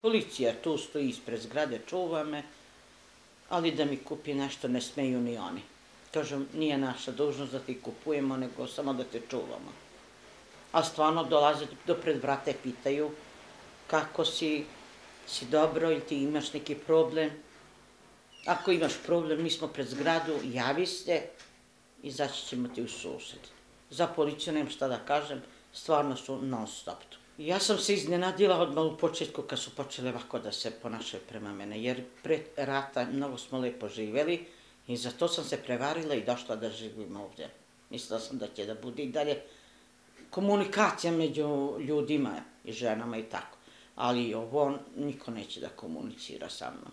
Policija tu stoji ispred zgrade, čuva me, ali da mi kupi nešto ne smeju ni oni. Kažem, nije naša dužnost da ti kupujemo, nego samo da te čuvamo. A stvarno dolaze do pred vrata i pitaju kako si, si dobro ili ti imaš neki problem. Ako imaš problem, mi smo pred zgradu, javi se, izaći ćemo ti u sused. Za policiju nemam šta da kažem, stvarno su non stop tu. Ja sam se iznenadila odmah u početku kad su počele ovako da se ponašaju prema mene, jer pre rata mnogo smo lepo živeli i za to sam se prevarila i došla da živim ovdje. Mislila sam da će da bude i dalje komunikacija među ljudima i ženama i tako. Ali ovo niko neće da komunicira sa mnom.